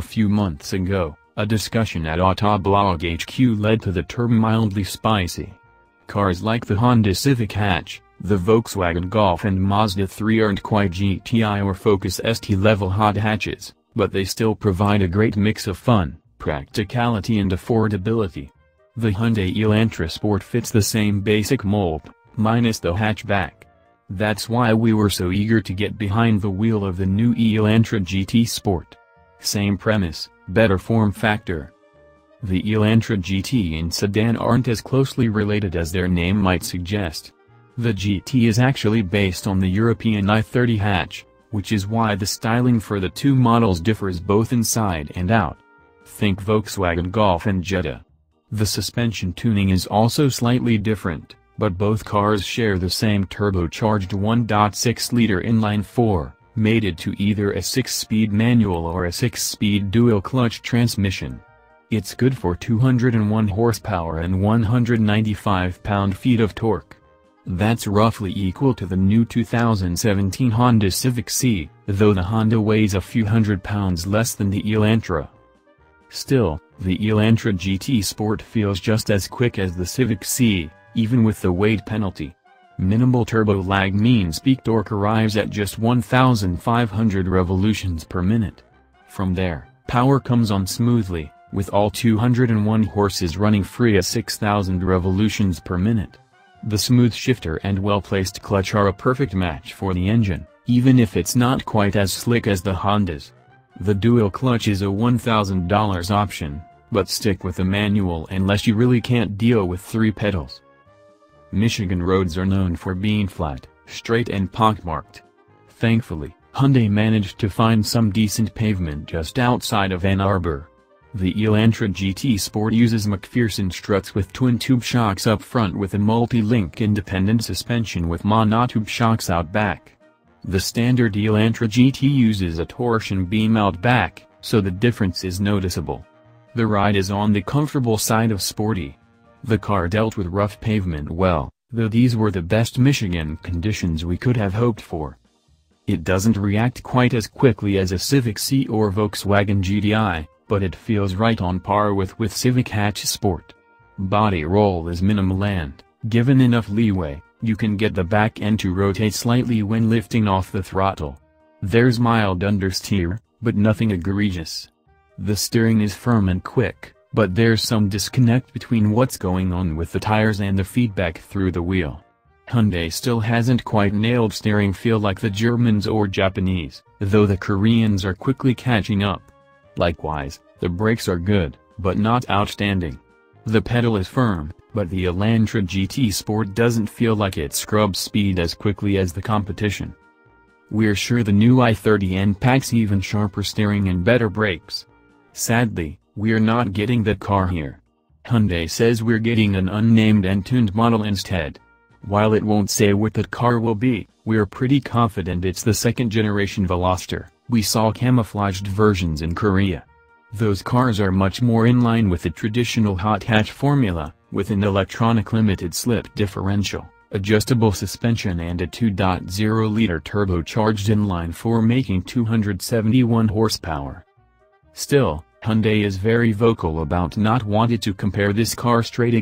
few months ago, a discussion at Autoblog HQ led to the term mildly spicy. Cars like the Honda Civic Hatch, the Volkswagen Golf and Mazda 3 aren't quite GTI or Focus ST level hot hatches, but they still provide a great mix of fun, practicality and affordability. The Hyundai Elantra Sport fits the same basic mold, minus the hatchback. That's why we were so eager to get behind the wheel of the new Elantra GT Sport. Same premise, better form factor. The Elantra GT and sedan aren't as closely related as their name might suggest. The GT is actually based on the European i30 hatch, which is why the styling for the two models differs both inside and out. Think Volkswagen Golf and Jetta. The suspension tuning is also slightly different, but both cars share the same turbocharged 1.6-liter inline-4, mated to either a 6-speed manual or a 6-speed dual-clutch transmission. It's good for 201 horsepower and 195 pound-feet of torque. That's roughly equal to the new 2017 Honda Civic Si, though the Honda weighs a few hundred pounds less than the Elantra. Still, the Elantra GT Sport feels just as quick as the Civic Si, even with the weight penalty. Minimal turbo lag means peak torque arrives at just 1,500 revolutions per minute. From there, power comes on smoothly, with all 201 horses running free at 6,000 revolutions per minute. The smooth shifter and well-placed clutch are a perfect match for the engine, even if it's not quite as slick as the Hondas. The dual clutch is a $1,000 option, but stick with the manual unless you really can't deal with three pedals. Michigan roads are known for being flat, straight and pockmarked. Thankfully, Hyundai managed to find some decent pavement just outside of Ann Arbor. The Elantra GT Sport uses MacPherson struts with twin-tube shocks up front with a multi-link independent suspension with monotube shocks out back. The standard Elantra GT uses a torsion beam out back, so the difference is noticeable. The ride is on the comfortable side of sporty. The car dealt with rough pavement well, though these were the best Michigan conditions we could have hoped for. It doesn't react quite as quickly as a Civic Si or Volkswagen GTI, but it feels right on par with with Civic Hatch Sport. Body roll is minimal and, given enough leeway, you can get the back end to rotate slightly when lifting off the throttle. There's mild understeer, but nothing egregious. The steering is firm and quick, but there's some disconnect between what's going on with the tires and the feedback through the wheel. Hyundai still hasn't quite nailed steering feel like the Germans or Japanese, though the Koreans are quickly catching up. Likewise, the brakes are good, but not outstanding. The pedal is firm, but the Elantra GT Sport doesn't feel like it scrubs speed as quickly as the competition. We're sure the new i30N packs even sharper steering and better brakes. Sadly, we're not getting that car here. Hyundai says we're getting an unnamed and tuned model instead. While it won't say what that car will be, we're pretty confident it's the second generation Veloster. We saw camouflaged versions in Korea. Those cars are much more in line with the traditional hot hatch formula, with an electronic limited slip differential, adjustable suspension and a 2.0-liter turbocharged inline-4 making 271 horsepower. Still, Hyundai is very vocal about not wanting to compare this car straight